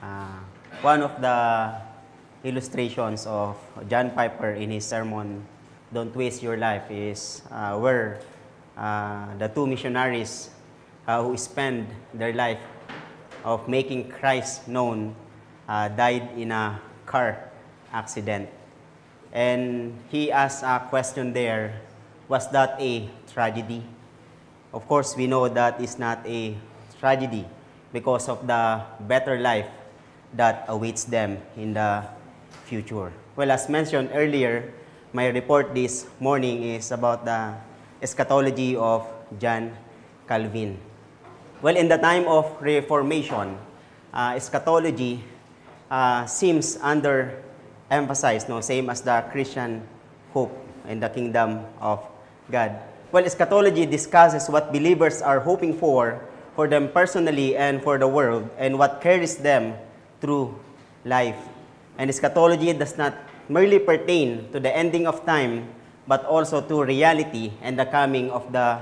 Uh, one of the illustrations of John Piper in his sermon, Don't Waste Your Life, is uh, where uh, the two missionaries uh, who spend their life of making Christ known died in a car accident. And he asked a question there, was that a tragedy? Of course, we know that is not a tragedy because of the better life that awaits them in the future. Well, as mentioned earlier, my report this morning is about the eschatology of John Calvin. Well, in the time of Reformation, uh, eschatology uh, seems under emphasized, no, same as the Christian hope in the kingdom of God. Well, eschatology discusses what believers are hoping for for them personally and for the world and what carries them through life. And eschatology does not merely pertain to the ending of time, but also to reality and the coming of the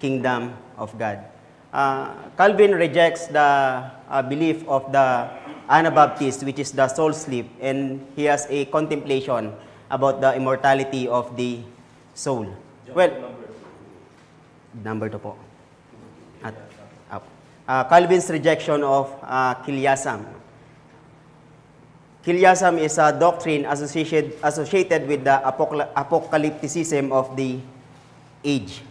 kingdom of God. Uh, Calvin rejects the uh, belief of the Anabaptist, which is the soul sleep, and he has a contemplation about the immortality of the soul. Well, number two po. At. Uh, Calvin's rejection of uh, Chiliasm. Kilyasam is a doctrine associated, associated with the apocalypticism of the age.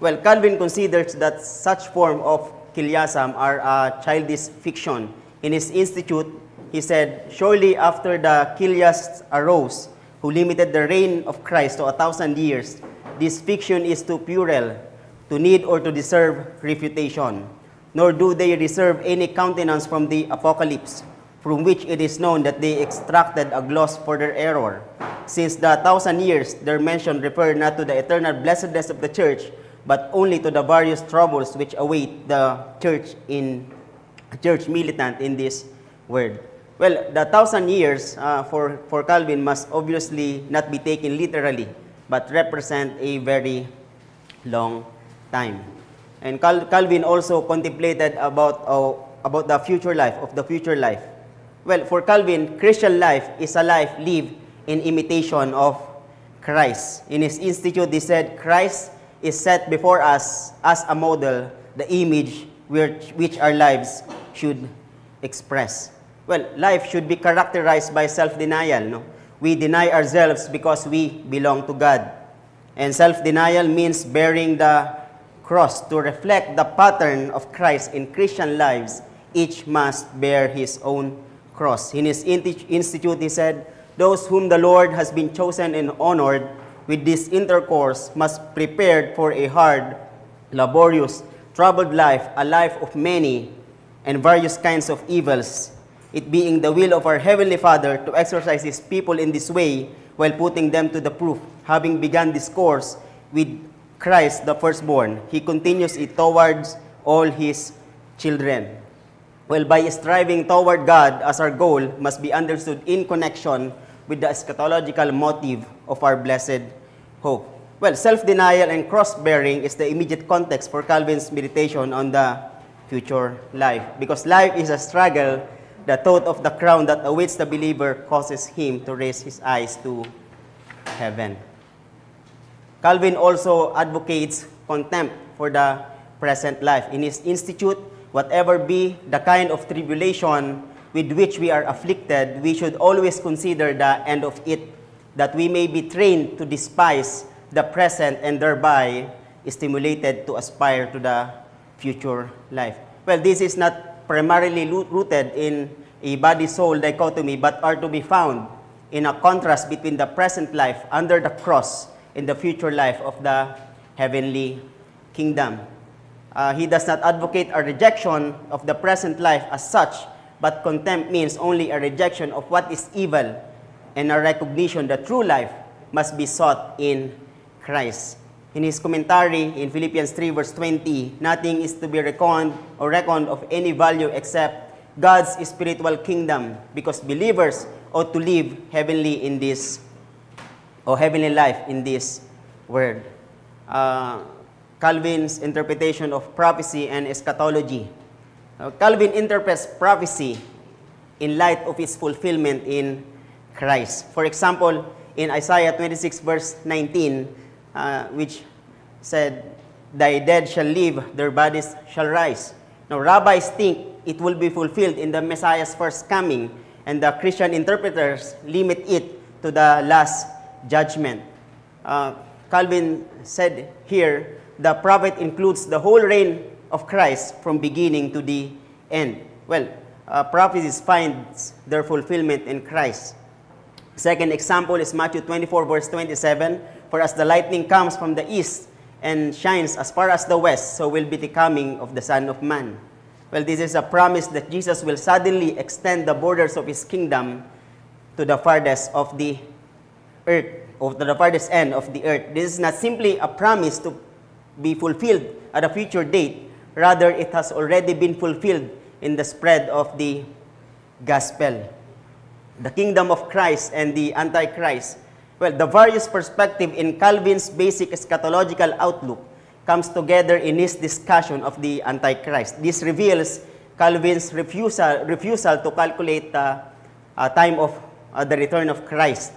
Well, Calvin considers that such form of Kilyasam are a childish fiction. In his institute, he said, Surely after the Kilyas arose, who limited the reign of Christ to a thousand years, this fiction is too puerile to need or to deserve refutation, nor do they reserve any countenance from the apocalypse from which it is known that they extracted a gloss for their error. Since the thousand years, their mention refer not to the eternal blessedness of the church, but only to the various troubles which await the church in church militant in this world. Well, the thousand years uh, for, for Calvin must obviously not be taken literally, but represent a very long time. And Cal Calvin also contemplated about, uh, about the future life, of the future life. Well, for Calvin, Christian life is a life lived in imitation of Christ. In his institute, he said, Christ is set before us as a model, the image which, our lives should express. Well, life should be characterized by self-denial. No? We deny ourselves because we belong to God. And self-denial means bearing the cross to reflect the pattern of Christ in Christian lives. Each must bear his own cross. In his institute, he said, Those whom the Lord has been chosen and honored with this intercourse must prepare for a hard, laborious, troubled life, a life of many and various kinds of evils, it being the will of our Heavenly Father to exercise His people in this way while putting them to the proof. Having begun this course with Christ the firstborn, He continues it towards all His children. Well, by striving toward God as our goal must be understood in connection with the eschatological motive of our blessed hope. Well, self-denial and cross-bearing is the immediate context for Calvin's meditation on the future life. Because life is a struggle, the thought of the crown that awaits the believer causes him to raise his eyes to heaven. Calvin also advocates contempt for the present life. In his institute, whatever be the kind of tribulation with which we are afflicted, we should always consider the end of it, that we may be trained to despise the present and thereby stimulated to aspire to the future life. Well, this is not primarily rooted in a body-soul dichotomy, but are to be found in a contrast between the present life under the cross and the future life of the heavenly kingdom. Uh, he does not advocate a rejection of the present life as such, but contempt means only a rejection of what is evil and a recognition that true life must be sought in Christ. In his commentary in Philippians 3 verse 20, nothing is to be reckoned or reckoned of any value except God's spiritual kingdom because believers ought to live heavenly in this or heavenly life in this world. Uh, Calvin's interpretation of prophecy and eschatology. Calvin interprets prophecy in light of its fulfillment in Christ. For example, in Isaiah 26, verse 19, uh, which said, Thy dead shall live, their bodies shall rise. Now, rabbis think it will be fulfilled in the Messiah's first coming, and the Christian interpreters limit it to the last judgment. Uh, Calvin said here, the prophet includes the whole reign of Christ from beginning to the end. Well, uh, prophecies find their fulfillment in Christ. Second example is Matthew 24, verse 27. For as the lightning comes from the east and shines as far as the west, so will be the coming of the Son of Man. Well, this is a promise that Jesus will suddenly extend the borders of his kingdom to the farthest of the earth, or to the farthest end of the earth. This is not simply a promise to be fulfilled at a future date, rather, it has already been fulfilled in the spread of the gospel. The kingdom of Christ and the Antichrist. Well, the various perspective in Calvin's basic eschatological outlook comes together in his discussion of the Antichrist. This reveals Calvin's refusal, refusal to calculate the uh, time of uh, the return of Christ.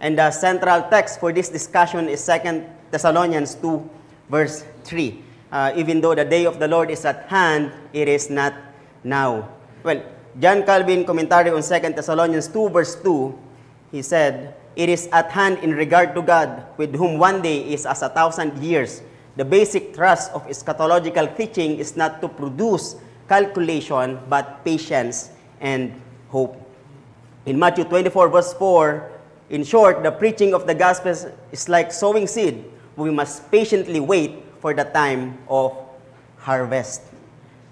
And the central text for this discussion is 2 Thessalonians 2, verse 3. Uh, even though the day of the Lord is at hand, it is not now. Well, John Calvin commentary on 2 Thessalonians 2, verse 2, he said, It is at hand in regard to God, with whom one day is as a thousand years. The basic thrust of eschatological teaching is not to produce calculation, but patience and hope. In Matthew 24, verse 4, in short, the preaching of the gospel is like sowing seed. We must patiently wait for the time of harvest.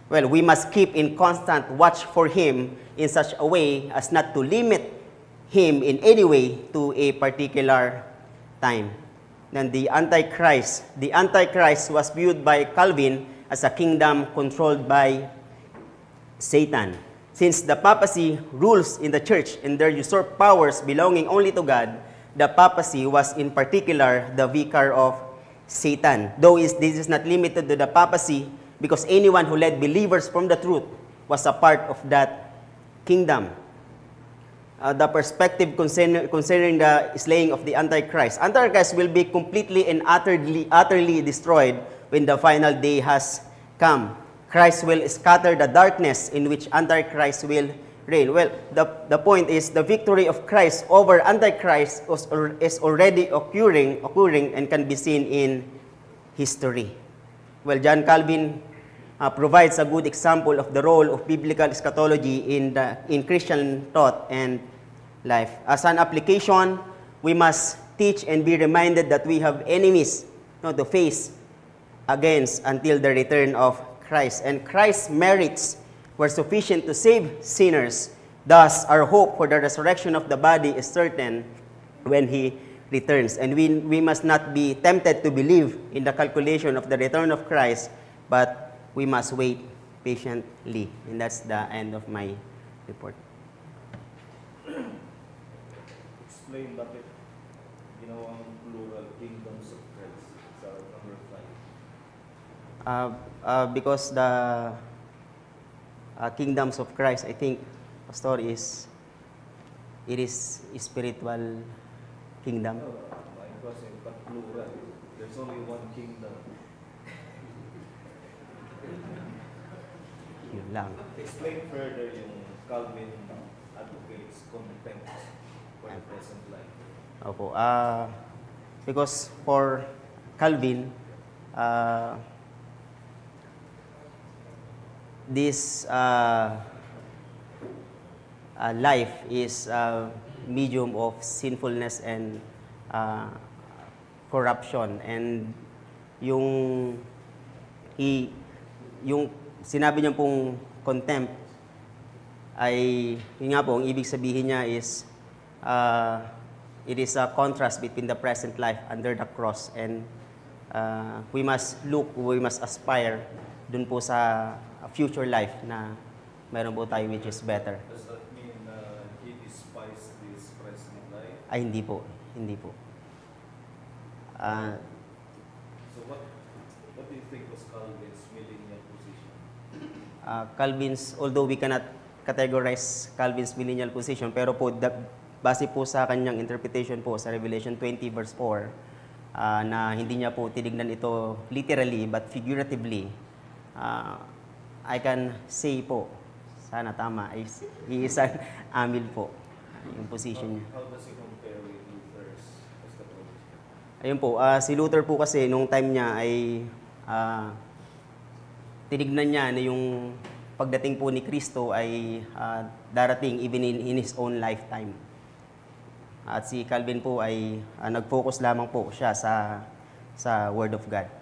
Well, we must keep in constant watch for him in such a way as not to limit him in any way to a particular time. Then the Antichrist. The Antichrist was viewed by Calvin as a kingdom controlled by Satan. Since the papacy rules in the church and their usurped powers belonging only to God, the papacy was in particular the vicar of Satan. Though is, this is not limited to the papacy, because anyone who led believers from the truth was a part of that kingdom. Uh, the perspective concern, concerning the slaying of the Antichrist. Antichrist will be completely and utterly, utterly destroyed when the final day has come. Christ will scatter the darkness in which Antichrist will reign. Well, the, the point is the victory of Christ over Antichrist is already occurring, occurring and can be seen in history. Well, John Calvin uh, provides a good example of the role of biblical eschatology in, the, in Christian thought and life. As an application, we must teach and be reminded that we have enemies you know, to face against until the return of Christ. And Christ's merits were sufficient to save sinners. Thus, our hope for the resurrection of the body is certain when he returns. And we, we must not be tempted to believe in the calculation of the return of Christ, but we must wait patiently. And that's the end of my report. Explain bakit ginawang plural kingdoms of Christ sa number 5. Uh, uh, because the uh, kingdoms of Christ, I think, Pastor, is it is spiritual kingdom. No, question, but plural. There's only one kingdom. Yun lang. Explain further yung Calvin advocates contempt for the present life. Opo. Uh, because for Calvin, uh, this uh, uh, life is a medium of sinfulness and uh, corruption. And yung, i, yung sinabi niya pong contempt ay, yun nga po, ang ibig sabihin niya is, uh, it is a contrast between the present life under the cross and uh, we must look, we must aspire dun po sa future life na meron po tayo which is better. Does that mean uh, he despised this present life? Ay, hindi po. Hindi po. Uh, So what what do you think was Calvin's millennial position? uh, Calvin's, although we cannot categorize Calvin's millennial position, pero po, da- base po sa kanyang interpretation po sa Revelation 20 verse 4, ah, na hindi niya po tinignan ito literally but figuratively, ah, I can say po, sana tama, is, he is an amil po, yung position niya. How does it compare with Luther's eschatology? Ayun po, ah, si Luther po kasi nung time niya ay ah, tinignan niya na yung pagdating po ni Kristo ay ah, darating even in, in his own lifetime. At si Calvin po ay ah, nag-focus lamang po siya sa sa Word of God.